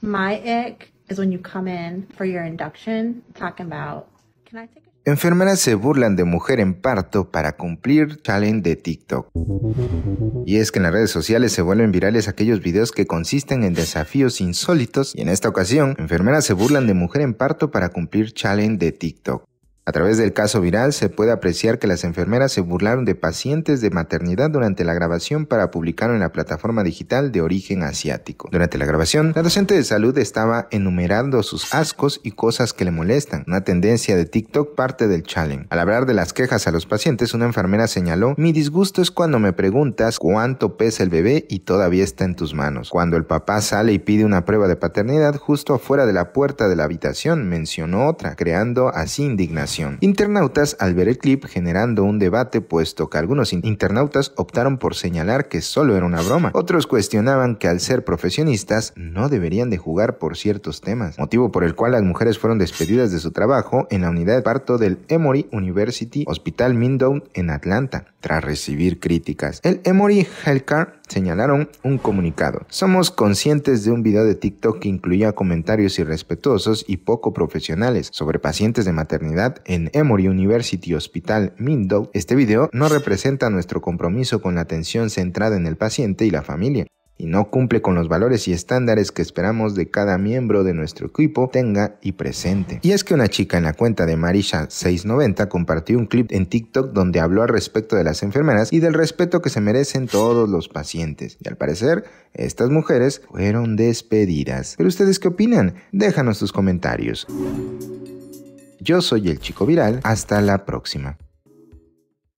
My ick is when you come in for your induction talking about, Enfermeras se burlan de mujer en parto para cumplir challenge de TikTok. Y es que en las redes sociales se vuelven virales aquellos videos que consisten en desafíos insólitos y en esta ocasión, enfermeras se burlan de mujer en parto para cumplir challenge de TikTok. A través del caso viral se puede apreciar que las enfermeras se burlaron de pacientes de maternidad durante la grabación para publicarlo en la plataforma digital de origen asiático. Durante la grabación, la docente de salud estaba enumerando sus ascos y cosas que le molestan. Una tendencia de TikTok parte del challenge. Al hablar de las quejas a los pacientes, una enfermera señaló, mi disgusto es cuando me preguntas cuánto pesa el bebé y todavía está en tus manos. Cuando el papá sale y pide una prueba de paternidad justo afuera de la puerta de la habitación, mencionó otra, creando así indignación. Internautas al ver el clip generando un debate puesto que algunos internautas optaron por señalar que solo era una broma. Otros cuestionaban que al ser profesionistas no deberían de jugar por ciertos temas, motivo por el cual las mujeres fueron despedidas de su trabajo en la unidad de parto del Emory University Hospital Mindown en Atlanta, tras recibir críticas. El Emory Healthcare señalaron un comunicado. Somos conscientes de un video de TikTok que incluía comentarios irrespetuosos y poco profesionales sobre pacientes de maternidad en Emory University Hospital Mindow. Este video no representa nuestro compromiso con la atención centrada en el paciente y la familia y no cumple con los valores y estándares que esperamos de cada miembro de nuestro equipo tenga y presente. Y es que una chica en la cuenta de Marisha690 compartió un clip en TikTok donde habló al respecto de las enfermeras y del respeto que se merecen todos los pacientes. Y al parecer, estas mujeres fueron despedidas. ¿Pero ustedes qué opinan? Déjanos tus comentarios. Yo soy el chico viral. Hasta la próxima.